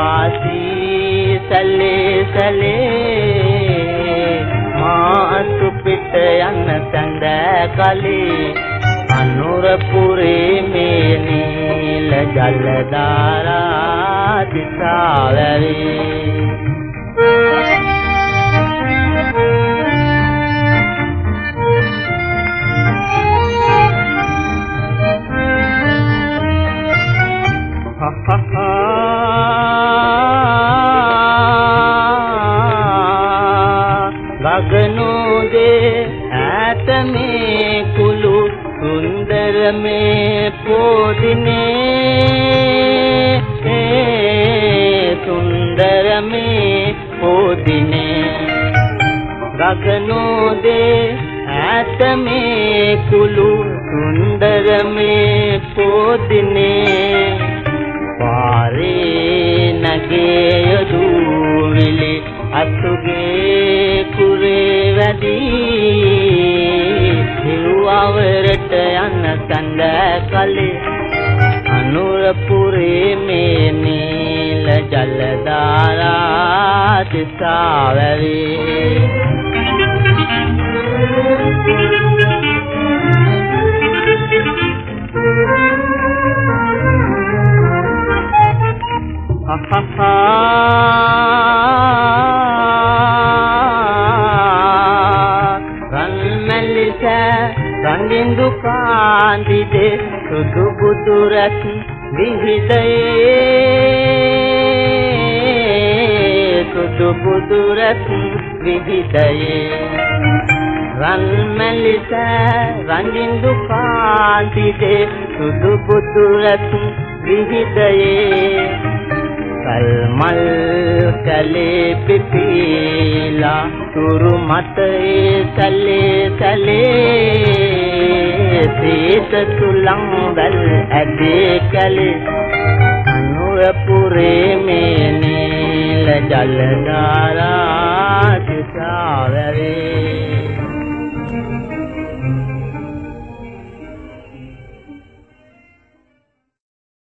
පාසී සැලේ සැලේ මාතු පිට යන සඳ කලේ අනුරපුරේ මේ නීල ජල ධාරා දිසාවැවේ ගගනෝ දේ ඈත මේ කුළු සුන්දර මේ පොදිනේ. සුන්දර මේ පොදිනේ. ගගනෝ දේ ඈත මේ කුළු සුන්දර මේ පොදිනේ. අතුගේ කුරේ වැඩි සිරුවවරට යන සඳ කලේ. අනුරපුරේ මේ නීල ජල ධාරා තිසාවැවේ රන්මැලිස රංගින්දු කාන්දිදේ සුදු බුදු රැත් විහිදයේ සුදු බුදු රැත් විහිදයේ රන්මැලිස රංගින්දු කාන්දිදේ සුදු බුදු රැත් විහිදයේ මල්මල් කැලේ පිපිලා තුරු මතේ සැලේ සැලේ සීත තුලංගල් ඇදේ කැලේ අනුව පුරේ මේ නිල ජල ධාරා සිතාවරේ